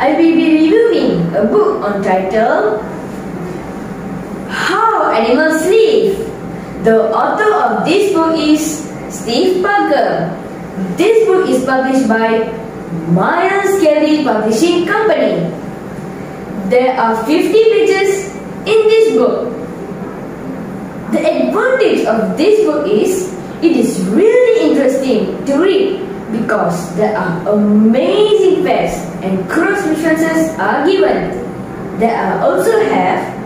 I will be reviewing a book on title How Animals Live. The author of this book is Steve Parker. This book is published by Miles Kelly Publishing Company. There are 50 pages in this book. The advantage of this book is it is really interesting to read because there are amazing facts and cross references are given. There are also have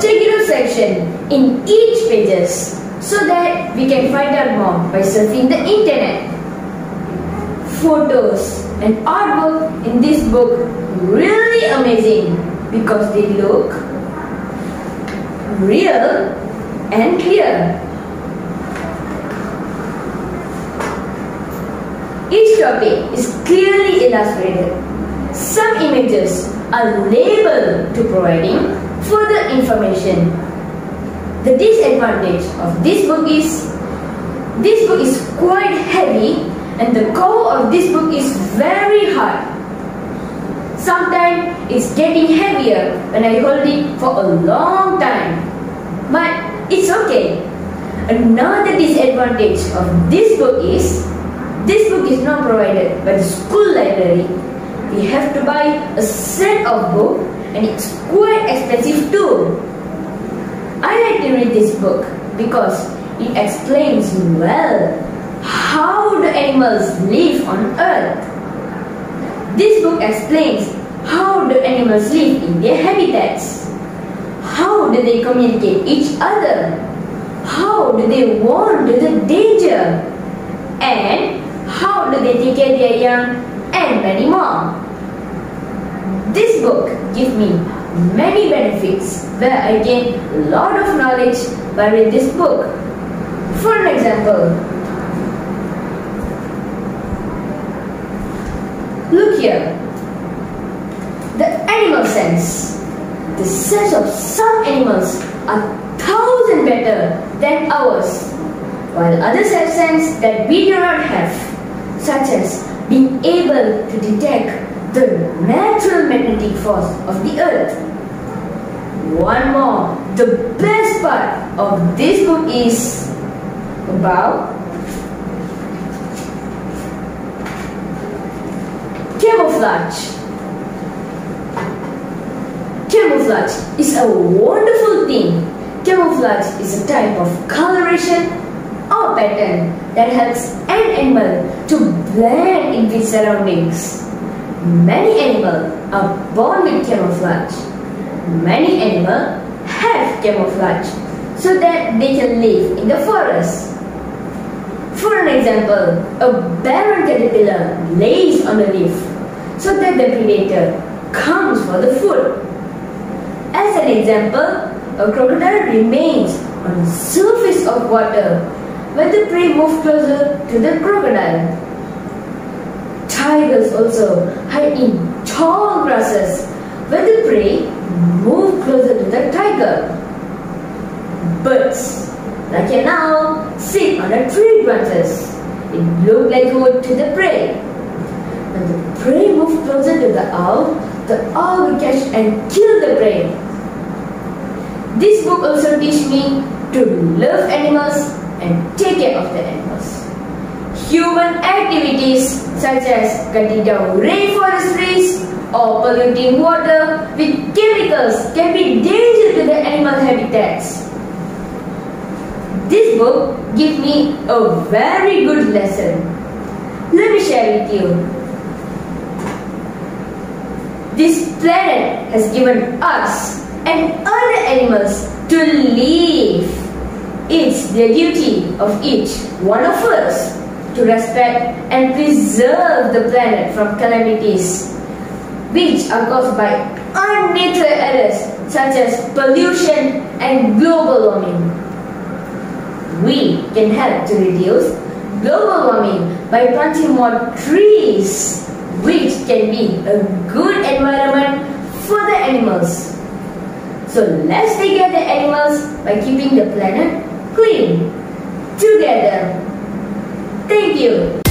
check section in each pages so that we can find out more by surfing the internet. Photos and artwork in this book really amazing because they look real and clear. Each topic is clearly illustrated. Some images are labeled to providing further information. The disadvantage of this book is this book is quite heavy and the cover of this book is very hard. Sometimes it's getting heavier when I hold it for a long time. But it's okay. Another disadvantage of this book is this book is not provided by the school library. We have to buy a set of book and it's quite expensive too. I like to read this book because it explains well how the animals live on earth. This book explains how the animals live in their habitats. How do they communicate each other? How do they warn to the danger? And how do they take their young and many more? This book gives me many benefits where I gain a lot of knowledge by reading this book. For an example, look here. The animal sense. The sense of some animals are thousand better than ours, while others have sense that we do not have, such as being able to detect the natural magnetic force of the earth. One more, the best part of this book is about camouflage. Camouflage is a wonderful thing. Camouflage is a type of coloration or pattern that helps an animal to blend in with surroundings. Many animals are born with camouflage. Many animals have camouflage so that they can live in the forest. For an example, a barren caterpillar lays on a leaf so that the predator comes for the food. As an example, a crocodile remains on the surface of water when the prey moves closer to the crocodile. Tigers also hide in tall grasses when the prey move closer to the tiger. Birds, like an owl, sit on the tree branches. It looks like wood to the prey. When the prey moves closer to the owl, the owl will catch and kill the prey. This book also teaches me to love animals and take care of the animals. Human activities such as cutting down rainforest trees or polluting water with chemicals can be dangerous to the animal habitats. This book gives me a very good lesson. Let me share with you. This planet has given us and other animals to live. It's the duty of each one of us to respect and preserve the planet from calamities which are caused by unnatural errors such as pollution and global warming. We can help to reduce global warming by planting more trees which can be a good environment for the animals. So let's take care of the animals by keeping the planet clean together. Thank you.